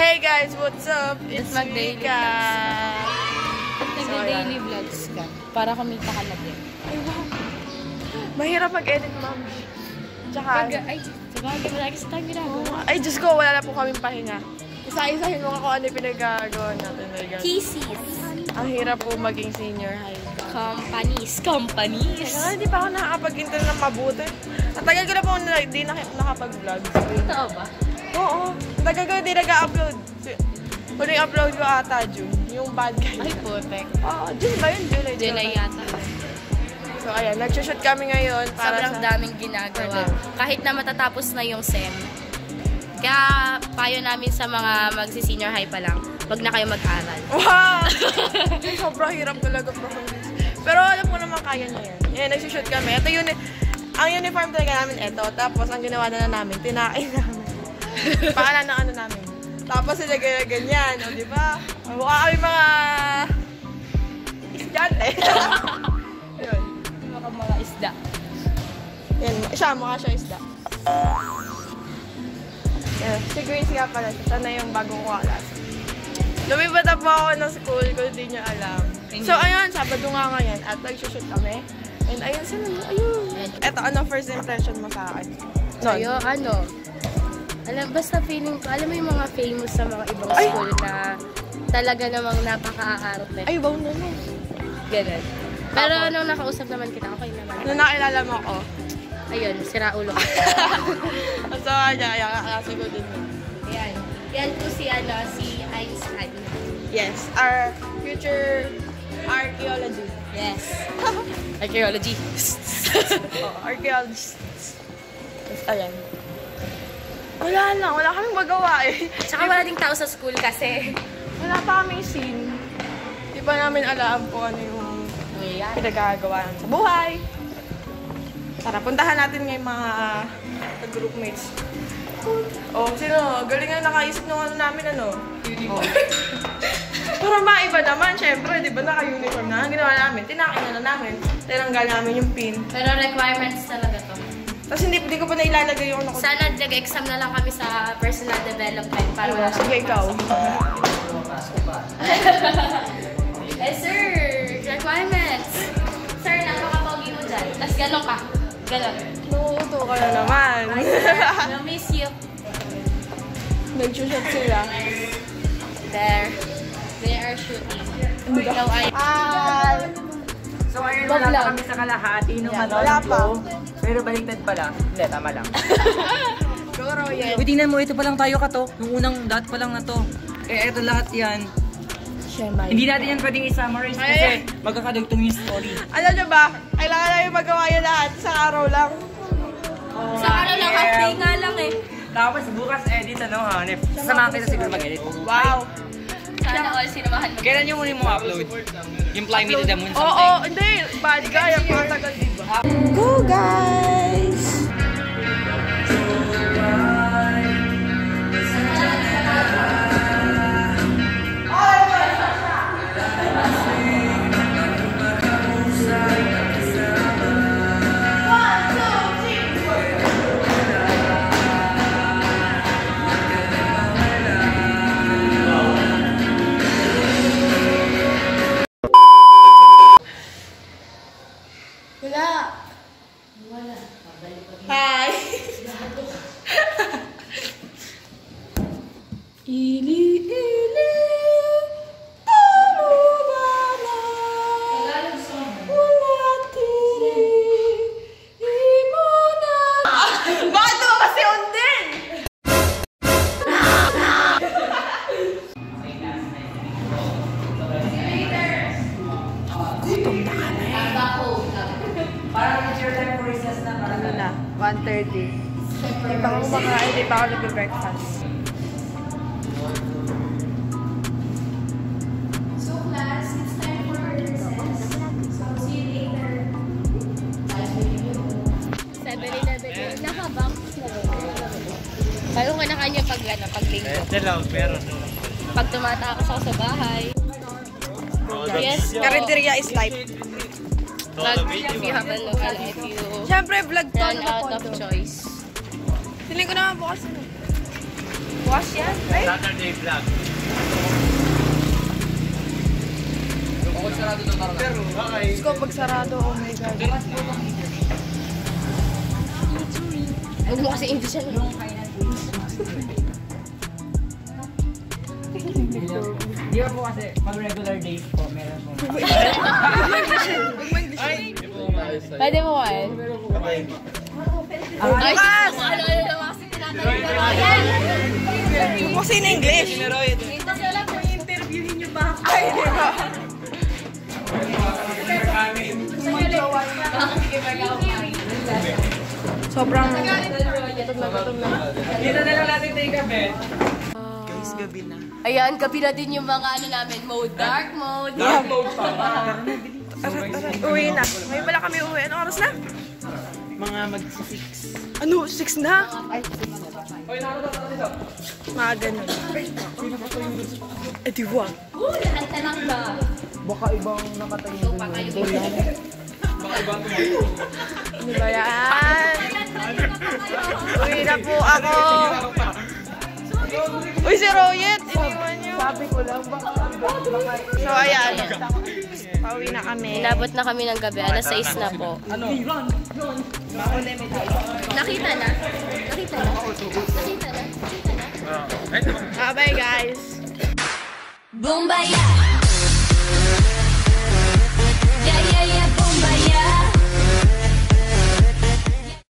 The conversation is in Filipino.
Hey guys, what's up? It's mag-daily Mika. Nagda-daily vlogs ka. Para kumita ka din. Ay, wow. Mahirap mag-edit, ma'am. Tsaka, Pag, ay, sabagay, malaki sa tayo ginagawa. ay, Diyos ko, wala na po kaming pahinga. Isa-isahin mo nga kung ano yung pinagagawa natin. Thesis. Ang hirap po maging senior high. Companies. Companies. Kaya hindi pa ako nakakapag-intern ng mabuti. Ang tagal ko na po na, di na, nakapag-vlog. Totoo ba? Oo. Tagal ko hindi nag-upload. Huling upload ko ata June. Yung bad guy. Ay, putek. Oo, June ba yun? July. July yata. So, ayan. Nag-shoot kami ngayon para Sobrang sa... daming ginagawa. Kahit na matatapos na yung SEM. Kaya payo namin sa mga magsi-senior high pa lang, wag na kayo mag-aral. Wow! Sobrang hirap talaga promise. Pero alam ko naman kaya niya yan. Yan, nagsushoot kami. Ito yun, ang uniform talaga namin ito. Tapos ang ginawa na, na namin, tinakin namin. Pakala ng ano namin. Tapos sila ganyan, ganyan. O, di ba? Mukha kami mga... Estudyante. yun. Mga mga isda. Yan, siya, mukha siya isda. Yan, si Grace nga pala. Siya na yung bagong kalas. Lumipat na po ako ng school kung hindi niyo alam. So, ayun, Sabado nga ngayon at nag-shoot kami. And ayun, sino mo? Ayun. Eto, ano first impression mo sa akin? Nun. Ayo, ano, alam, basta feeling ko, alam mo yung mga famous sa mga ibang Ay! school na talaga namang napaka-aarte. Ay, wow na na. Ganun. Pero nung nakausap naman kita, okay naman. Nung nakilala mo ako, Ayun, sira ulo ka. ang sawa niya, kaya kaklase ko din. Ayan. Yan po si, ano, si Einstein. Yes, our future archaeology. Yes. Archaeology. oh, archaeologist. Tapos, ayan. Wala lang, wala kaming magawa eh. Tsaka wala ding tao sa school kasi. Wala pa kaming scene. Di pa namin alam kung ano yung Ayan. pinagagawa sa buhay. Tara, puntahan natin ngayon mga groupmates. Oh, sino? Galing na nakaisip ng ano namin, ano? Uniform. Para maiba naman, syempre, di ba naka-uniform na. Ang ginawa namin, tinakin na namin. Tinanggal namin yung pin. Pero requirements talaga to. Tapos hindi, hindi ko pa nailalagay yung ano ko. Sana nag-exam na lang kami sa personal development para wala sige, ikaw. Eh, sir! Requirements! Sir, napaka-pogi mo dyan. Tapos gano'n ka. Gano'n. Nuuto ka na naman. Hi, sir. We'll miss you. Nag-shoot sila. There. They are shooting. Ikaw ay... Ah, So ayun, wala lang. na kami sa kalahati nung Yan, ano, wala pa. flow. Pero baliktad pala. Hindi, tama lang. Goro yan. Uy, tingnan mo, ito pa lang tayo ka to. Nung unang dot pa lang na to. Eh, ito lahat yan. Siyempre. Hindi natin yan pwedeng i-summarize Ay. kasi magkakadugtong yung story. Alam nyo ba, kailangan namin magawa yun lahat sa araw lang. Sa araw lang, half day nga lang eh. Tapos bukas edit, ano, Hanif. Samahan kita siguro mag-edit. Wow. Sana all sinamahan mo. Kailan yung muli mo upload? Yung Fly Me to the Moon Oo, something? oh, hindi. Bad guy. Ang matagal, diba? Go, guys! Ili, ili, tarubana, ulati, imuna. Bakit mo kasi undin? Parang it's your time for recess na. Ano na? 1.30. Hindi pa ako kumakain, hindi pa ako nag-breakfast. Pag, ano, pag linggo? Dalaw, meron. Pag tumatakas ako sa bahay. Yes, po. Karinderya is life. Pag if you have a local, if you Siyempre, vlog to. run Ano out of to? choice. Feeling ko naman bukas. ano. Bukas yan. Ay, Saturday vlog. Diyos ko, pag sarado, oh my God. Huwag mo kasi English yan. Di ba po kasi pag regular days po, meron po. Pwede mo kain? Ay, Bukas! ano ano daw kasi tinatanong. Bukas in English. Ay, di ba? Sobrang gutom na gutom na. Dito na lang natin tayo gabi. Guys, gabi na. Ayan, gabi na din yung mga ano namin, mode, dark mode. Arat, arat. Uwi na. Ngayon pala kami uwi. Anong oras na? Mga mag-six. Ano? Six na? Ay, Mga ganun. Eh, di ba? Uh, lahat na ba? Baka ibang nakatayo So, pa kayo. Di ba yan? Uwi na po ako. Uy, si Royet. Iniwan niyo. Sabi ko lang. So, ayan. Pauwi na kami. Inabot na kami ng gabi, alas 6 na po. Ano? Nakita na? Nakita na? Nakita na? Nakita na? Bye-bye, guys. Boom, baya!